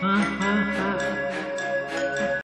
ha ha ha